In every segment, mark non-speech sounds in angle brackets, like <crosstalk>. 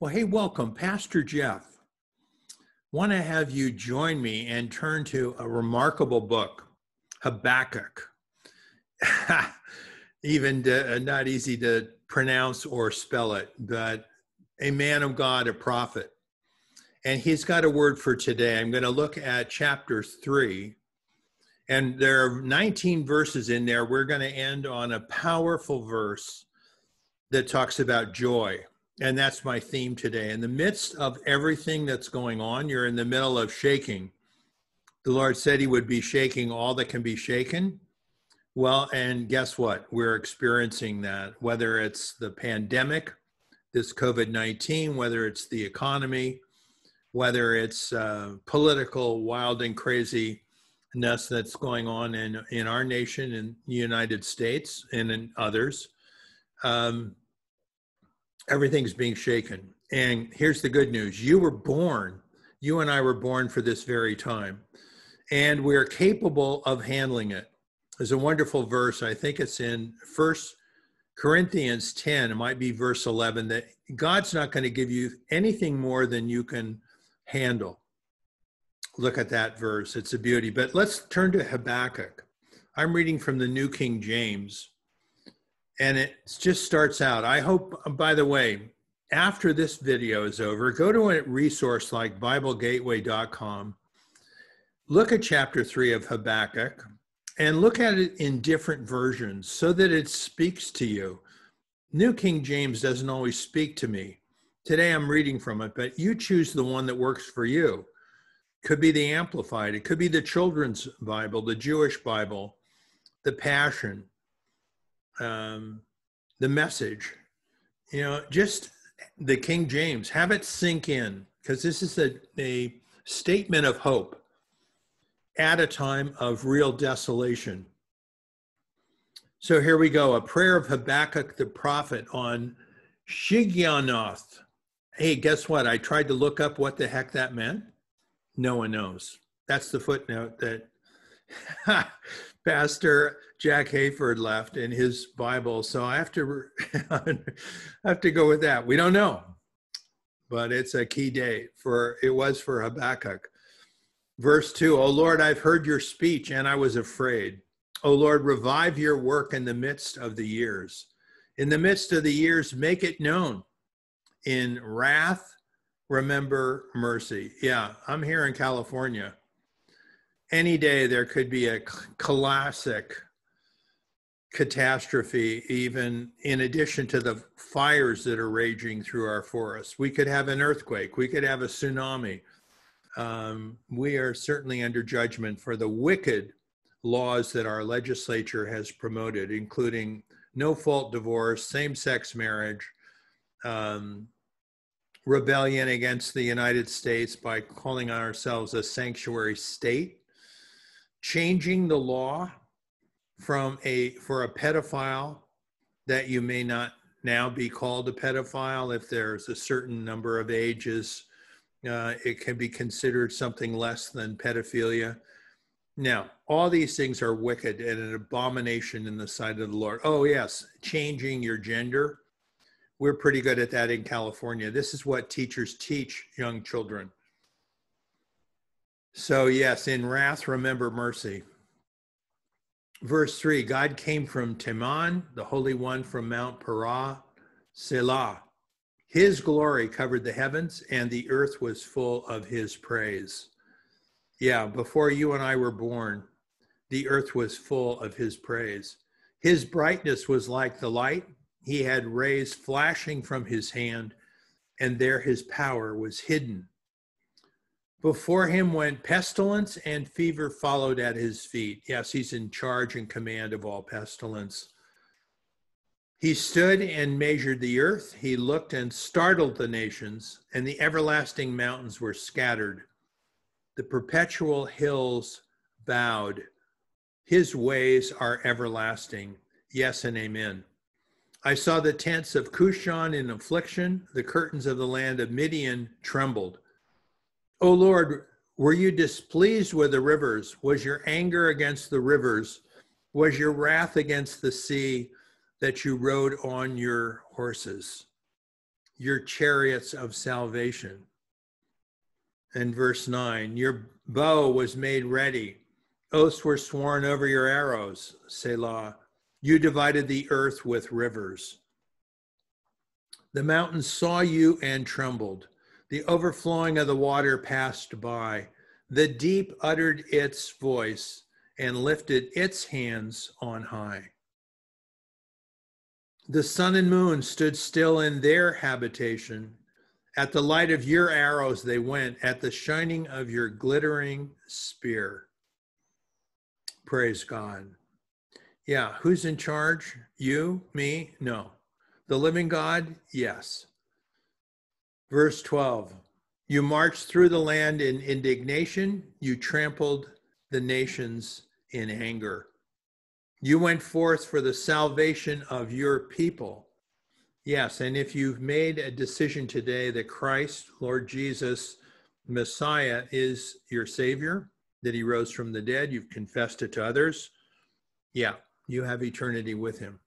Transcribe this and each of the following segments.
Well, hey, welcome, Pastor Jeff. Want to have you join me and turn to a remarkable book, Habakkuk. <laughs> Even to, uh, not easy to pronounce or spell it, but a man of God, a prophet. And he's got a word for today. I'm going to look at chapter three. And there are 19 verses in there. We're going to end on a powerful verse that talks about joy. And that's my theme today. In the midst of everything that's going on, you're in the middle of shaking. The Lord said He would be shaking all that can be shaken. Well, and guess what? We're experiencing that, whether it's the pandemic, this COVID 19, whether it's the economy, whether it's uh, political wild and craziness that's going on in, in our nation, in the United States, and in others. Um, everything's being shaken. And here's the good news you were born, you and I were born for this very time, and we're capable of handling it. There's a wonderful verse, I think it's in First Corinthians 10, it might be verse 11, that God's not going to give you anything more than you can handle. Look at that verse, it's a beauty. But let's turn to Habakkuk. I'm reading from the New King James and it just starts out. I hope, um, by the way, after this video is over, go to a resource like BibleGateway.com, look at chapter three of Habakkuk, and look at it in different versions so that it speaks to you. New King James doesn't always speak to me. Today I'm reading from it, but you choose the one that works for you. Could be the Amplified, it could be the Children's Bible, the Jewish Bible, the Passion, um, the message, you know, just the King James, have it sink in because this is a, a statement of hope at a time of real desolation. So here we go a prayer of Habakkuk the prophet on Shigionoth. Hey, guess what? I tried to look up what the heck that meant. No one knows. That's the footnote that <laughs> Pastor Jack Hayford left in his Bible. So I have to <laughs> I have to go with that. We don't know, but it's a key day for it was for Habakkuk. Verse two: O Lord, I've heard your speech and I was afraid. O Lord, revive your work in the midst of the years. In the midst of the years, make it known. In wrath, remember mercy. Yeah, I'm here in California any day there could be a classic catastrophe, even in addition to the fires that are raging through our forests. We could have an earthquake, we could have a tsunami. Um, we are certainly under judgment for the wicked laws that our legislature has promoted, including no fault divorce, same sex marriage, um, rebellion against the United States by calling on ourselves a sanctuary state changing the law from a for a pedophile that you may not now be called a pedophile. If there's a certain number of ages uh, it can be considered something less than pedophilia. Now all these things are wicked and an abomination in the sight of the lord. Oh yes changing your gender. We're pretty good at that in california. This is what teachers teach young children so, yes, in wrath, remember mercy. Verse 3 God came from Teman, the Holy One from Mount Paran, Selah. His glory covered the heavens, and the earth was full of his praise. Yeah, before you and I were born, the earth was full of his praise. His brightness was like the light. He had rays flashing from his hand, and there his power was hidden. Before him went pestilence, and fever followed at his feet. Yes, he's in charge and command of all pestilence. He stood and measured the earth. He looked and startled the nations, and the everlasting mountains were scattered. The perpetual hills bowed. His ways are everlasting. Yes and amen. I saw the tents of Cushan in affliction. The curtains of the land of Midian trembled. O Lord, were you displeased with the rivers? Was your anger against the rivers? Was your wrath against the sea that you rode on your horses? your chariots of salvation. And verse 9, your bow was made ready. Oaths were sworn over your arrows, Selah. You divided the earth with rivers. The mountains saw you and trembled. The overflowing of the water passed by. The deep uttered its voice and lifted its hands on high. The sun and moon stood still in their habitation. At the light of your arrows they went, at the shining of your glittering spear. Praise God. Yeah, who's in charge? You? Me? No. The living God? Yes. Verse 12 You marched through the land in indignation, you trampled the nations in anger. You went forth for the salvation of your people. Yes, and if you've made a decision today that Christ, Lord Jesus, Messiah, is your Savior, that He rose from the dead, you've confessed it to others, yeah, you have eternity with Him.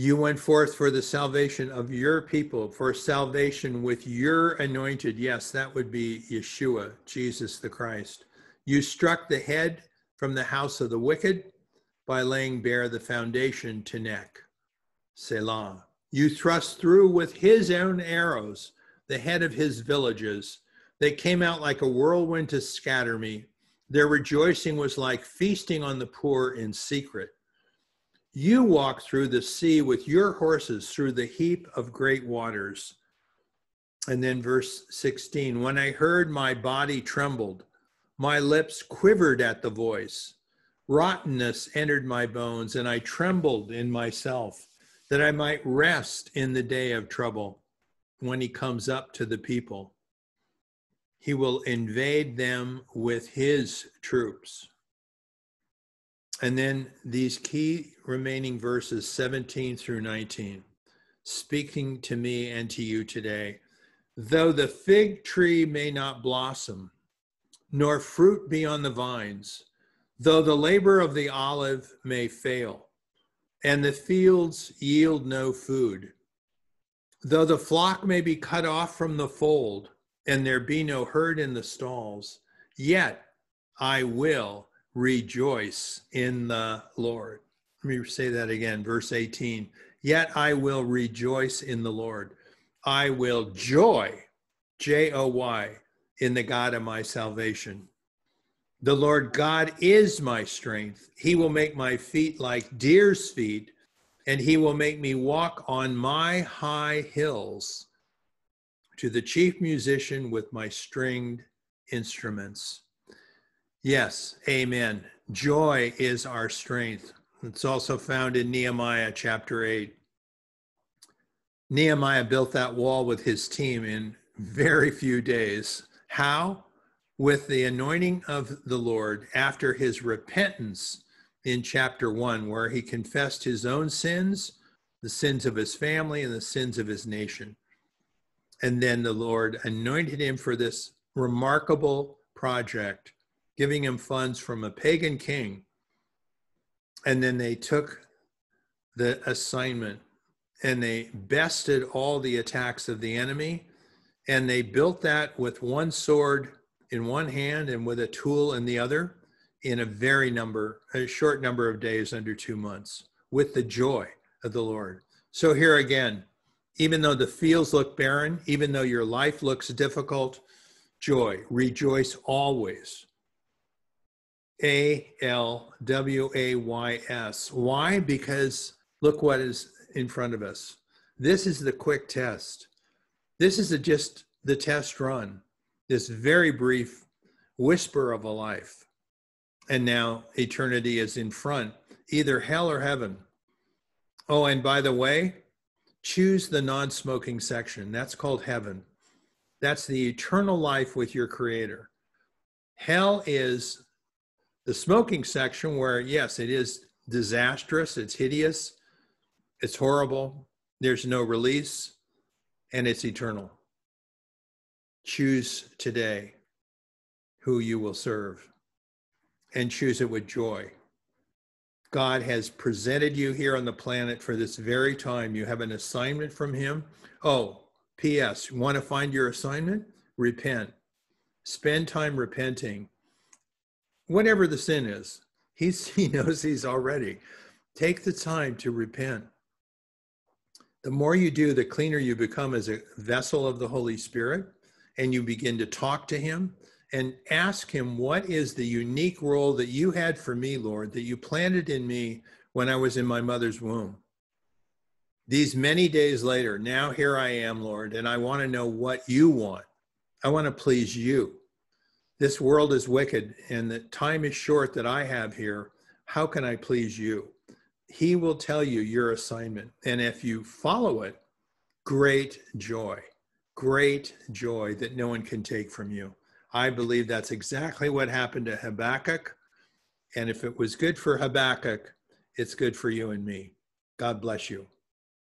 You went forth for the salvation of your people, for salvation with your anointed. Yes, that would be Yeshua, Jesus the Christ. You struck the head from the house of the wicked by laying bare the foundation to neck. Selah. You thrust through with his own arrows the head of his villages. They came out like a whirlwind to scatter me. Their rejoicing was like feasting on the poor in secret. You walk through the sea with your horses through the heap of great waters. And then verse 16 When I heard, my body trembled, my lips quivered at the voice. Rottenness entered my bones, and I trembled in myself, that I might rest in the day of trouble when he comes up to the people. He will invade them with his troops. And then these key remaining verses 17 through 19, speaking to me and to you today. Though the fig tree may not blossom, nor fruit be on the vines, though the labor of the olive may fail, and the fields yield no food, though the flock may be cut off from the fold, and there be no herd in the stalls, yet I will rejoice in the Lord. Let me say that again, verse 18. Yet I will rejoice in the Lord. I will joy, J O Y, in the God of my salvation. The Lord God is my strength. He will make my feet like deer's feet, and he will make me walk on my high hills. To the chief musician with my stringed instruments. Yes, amen. Joy is our strength. It's also found in Nehemiah chapter 8. Nehemiah built that wall with his team in very few days. How? With the anointing of the Lord after his repentance in chapter 1, where he confessed his own sins, the sins of his family, and the sins of his nation. And then the Lord anointed him for this remarkable project giving him funds from a pagan king. And then they took the assignment and they bested all the attacks of the enemy. And they built that with one sword in one hand and with a tool in the other in a very number, a short number of days, under two months, with the joy of the Lord. So here again, even though the fields look barren, even though your life looks difficult, joy, rejoice always a L W A Y S. Why? Because look what is in front of us. This is the quick test. This is just the test run, this very brief whisper of a life. And now eternity is in front, either hell or heaven. Oh, and by the way, choose the non smoking section. That's called heaven. That's the eternal life with your creator. Hell is the smoking section, where yes, it is disastrous, it's hideous, it's horrible, there's no release, and it's eternal. Choose today who you will serve and choose it with joy. God has presented you here on the planet for this very time. You have an assignment from Him. Oh, P.S. Want to find your assignment? Repent. Spend time repenting. Whatever the sin is, he's, <laughs> He knows He's already. Take the time to repent. The more you do, the cleaner you become as a vessel of the Holy Spirit, and you begin to talk to Him and ask him, What is the unique role that you had for me, Lord, that you planted in me when I was in my mother's womb? These many days later, now here I am, Lord, and I want to know what you want. I want to please you. This world is wicked, and the time is short that I have here. How can I please you? He will tell you your assignment. And if you follow it, great joy, great joy that no one can take from you. I believe that's exactly what happened to Habakkuk. And if it was good for Habakkuk, it's good for you and me. God bless you.